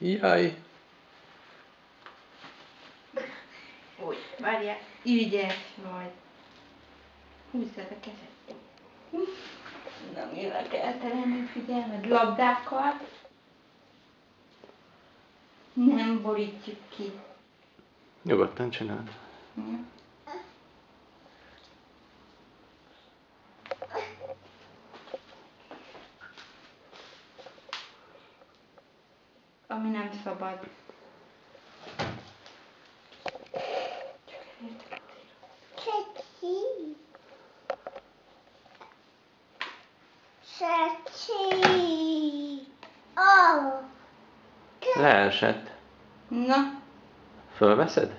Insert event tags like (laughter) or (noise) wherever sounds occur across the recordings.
Jaj. Úgy, várjál, ügyes vagy. Húzzad a kezed. Na, mire kell terelni figyelmed? Labdákkal. Nem borítjuk ki. Nyugodtan csináld. Hm? Ami nem szabad. Ceci. Oh. Leesett. Na, Fölveszed?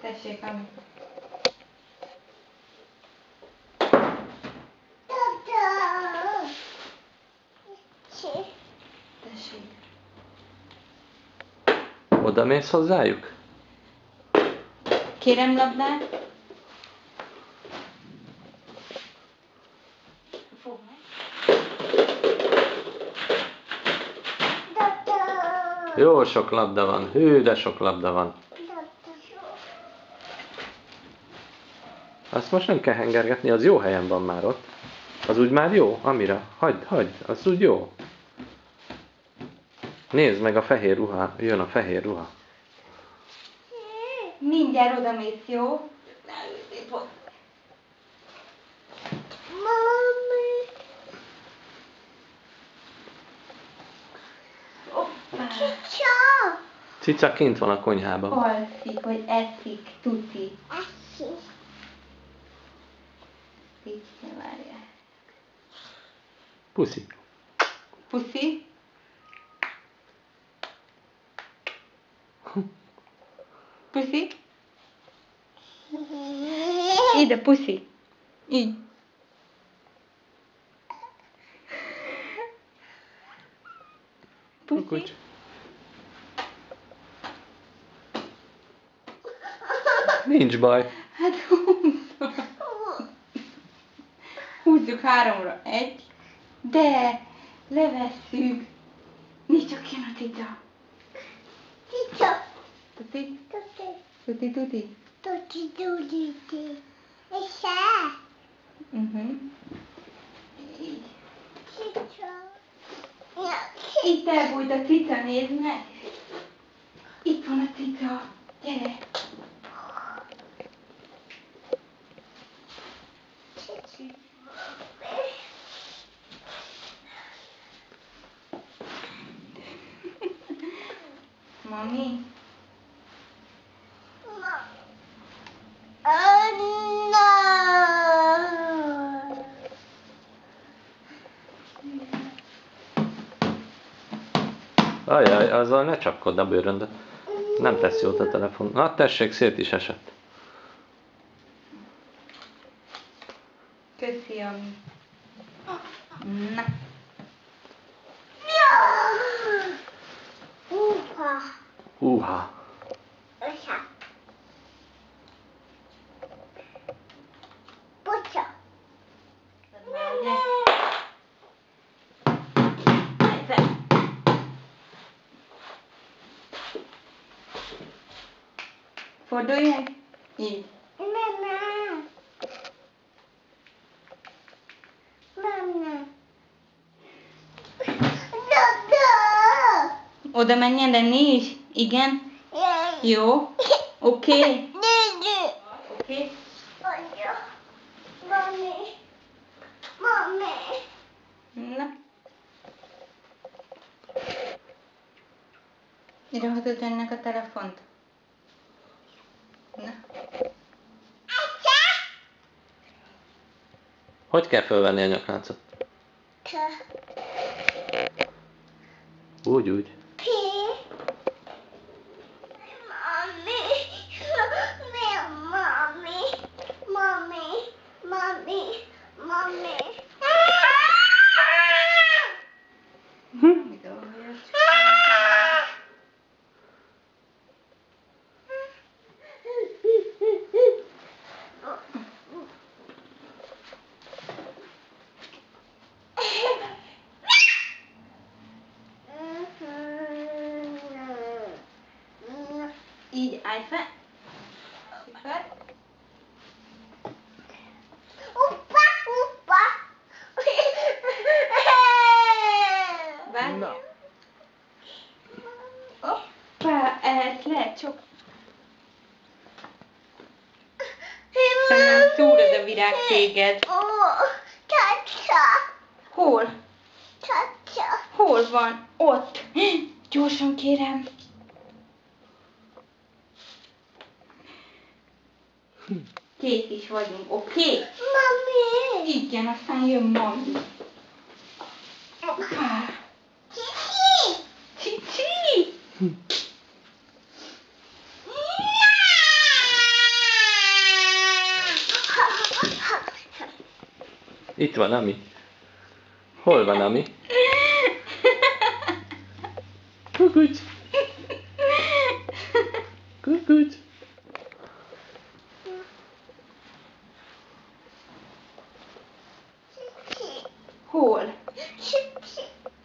Tessék, ami. Tessék. Oda mész hozzájuk? Kérem labdát. Jó sok labda van. Hű, de sok labda van. Azt most nem kell hengergetni, az jó helyen van már ott. Az úgy már jó? Amira? Hagyd, hagyd, az úgy jó. Nézd meg a fehér ruha, jön a fehér ruha. Mindjárt oda mész, jó? Mami. Hoppá. Cica. Cica kint van a konyhában. Alszik, vagy eszik, tuti. Eszi. Pussy. Maria. Pussy. Pussy? Pussy? Ida, pussy. I. Pussy. Ninja boy. Húzzuk háromra. Egy. De levesszük. Nincs csak jön a cica. Cica. Tuti, Tuti. tuti, tuti. Tuti, tuti, tuti. Esa. Uh-huh. Így. Cica. Itt elbújt a cica, nézd meg. Itt van a cica. Gyere. Mami. Anna. Ajaj, azzal ne csapkodd a bőröndöt. Nem tesz jót a telefon. Na tessék, szét is esett. Köszi, ami. Na. 不怕，不怕。为啥？不想。再见。再见。不注意。嗯。Oda menjen, de nincs. Igen. Jó. Oké. Didi. Oké. Anya. Mami. Mami. Na. Ide hozod ennek a telefont. Na. Hogy kell fölvenni a nyakáncot? Te. Úgy, úgy. P. Mami. Mi mami. Mami. Mami. Mami. Ide hozod. Fel. Uppa, uppa. (laughs) Várj. Na. Hoppá, ehhez lehet sok. Szerintem szúrod a virág téged. Ó, tata, Hol? tata. Hol van? Ott. (gasps) Gyorsan kérem. Kész is vagyunk, oké? Okay? Mami. Igen, aztán jön mami. Cici. Cici! Itt van Ami. Hol van Ami? (laughs) Kukucs. Kukucs. Hol?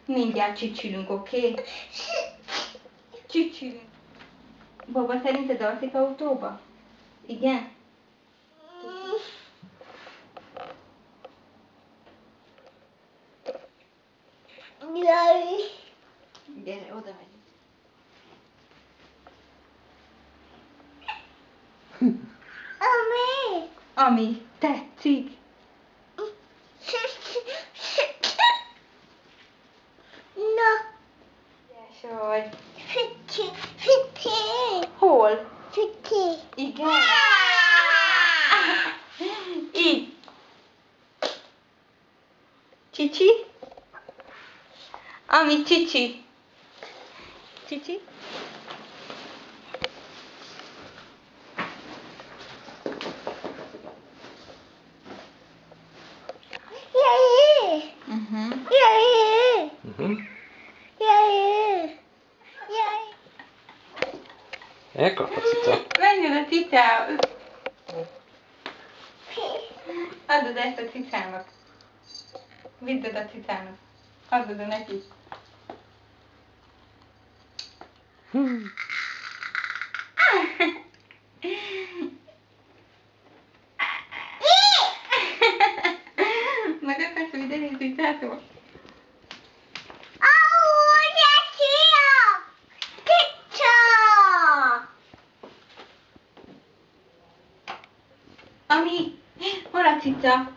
Mindjárt csücsülünk, oké? Okay? Csücsülünk. Baba, szerinted alszik autóba? Igen? Jaj. Gyere, oda megyünk. Ami. Ami tetszik. Na, Yes, vagy. fici, fici, Hol? fici. Igen. Így. Csicsi? Ami csicsi. Csicsi? Jaj, Uh-huh. jaj, Uh-huh. jaj, jaj. Elkap a cica. Menj oda cicához. Adod ezt a cicának. Vidd oda a cicának. Adod oda neki. Meg hol a cica?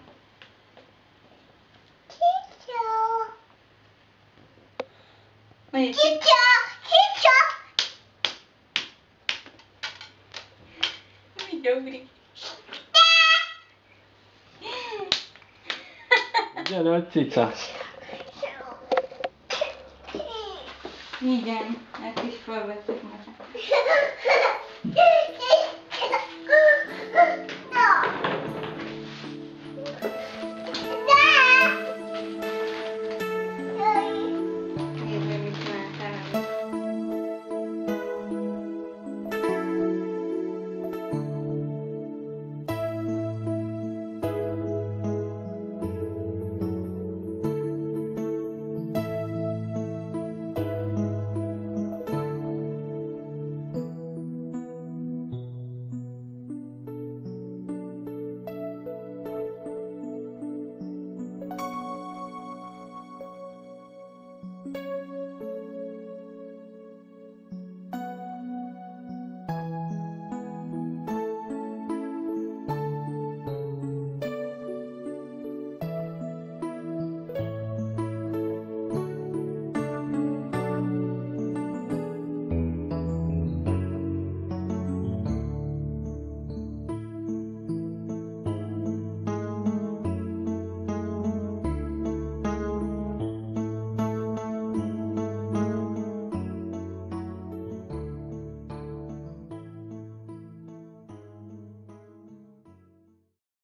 Pizza. Mondja, cica. Pizza, pizza. Mindjárt ugrik. Gyere, a cicás. Igen, ezt is felvettük meg.